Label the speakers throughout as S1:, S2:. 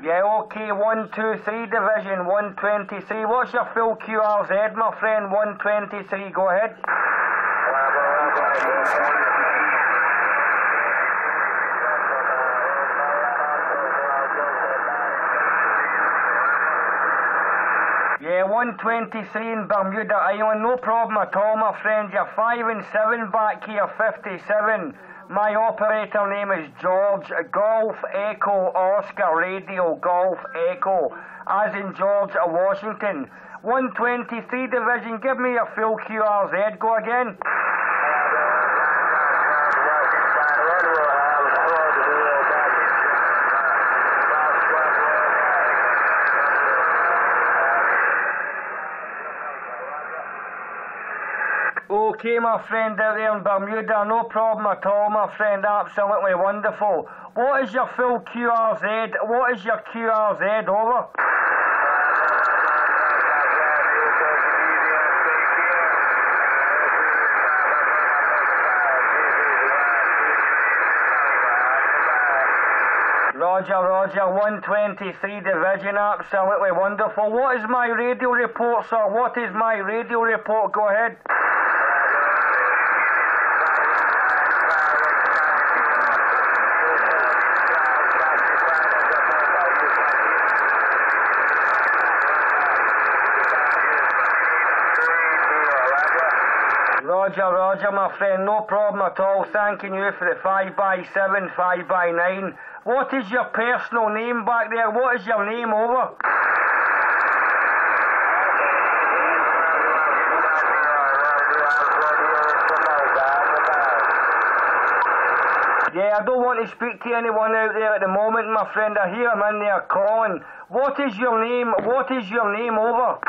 S1: Yeah, okay, 123 Division 123. What's your full QRZ, my friend? 123, go ahead. Yeah, 123 in Bermuda Island, no problem at all, my friend. You're 5 and 7 back here, 57. My operator name is George Golf Echo Oscar Radio Golf Echo, as in George uh, Washington. 123 Division, give me your full QRZ. Go again. Okay, my friend out there in Bermuda, no problem at all, my friend, absolutely wonderful. What is your full QRZ? What is your QRZ over? Roger, Roger, 123 Division, absolutely wonderful. What is my radio report, sir? What is my radio report? Go ahead. Roger, Roger, my friend, no problem at all. Thanking you for the 5 by 7 5 by 9 What is your personal name back there? What is your name over? Yeah, I don't want to speak to anyone out there at the moment, my friend. I hear them in there calling. What is your name? What is your name over?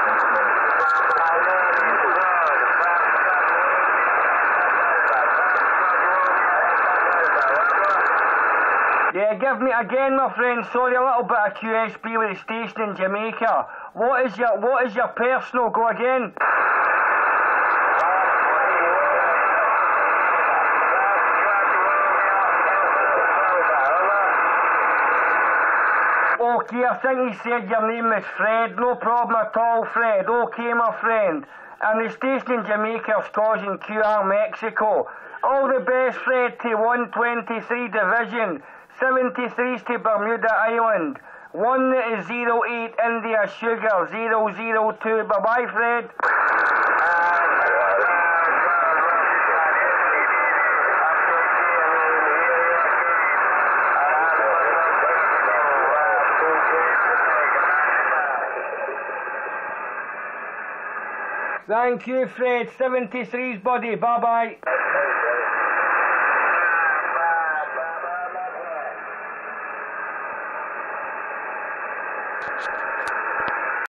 S1: Yeah, give me again, my friend. Sorry, a little bit of QSB with the station in Jamaica. What is your What is your personal? Go again. Okay, I think he said your name is Fred. No problem at all, Fred. Okay, my friend. And the station in Jamaica is causing QR Mexico. All the best, Fred, to 123 Division. 73s to Bermuda Island. 108 India Sugar 002. Bye bye, Fred. Thank you, Fred. 73's buddy. Bye bye.